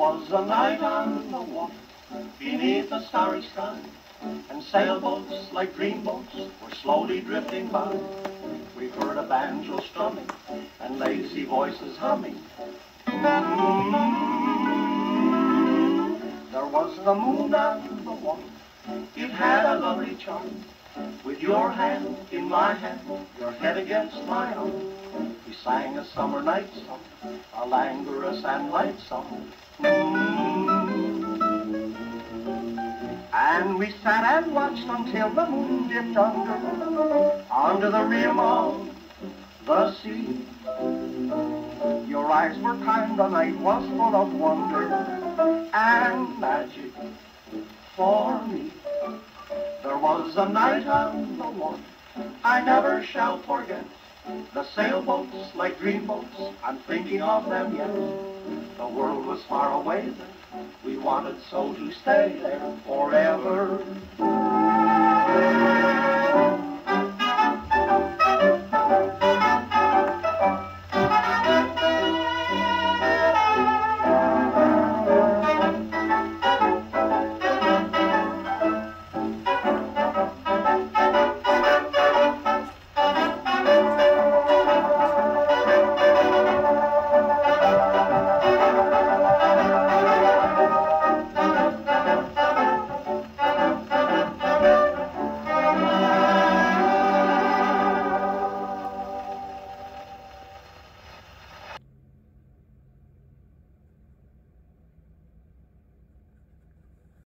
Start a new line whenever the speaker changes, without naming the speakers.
on the water beneath a starry sky. And sailboats like dreamboats were slowly drifting by. We heard a banjo strumming and lazy voices humming. There was the moon on the water. It had a lovely charm. With your hand in my hand, your head against my arm. We sang a summer night song, a languorous and light song. And we sat and watched until the moon dipped under, under the rim of the sea. Your eyes were kind, the night was full of wonder and magic for me. There was a night on the water I never shall forget. The sailboats like dreamboats, I'm thinking of them yet. The world was far away then, we wanted so to stay there forever.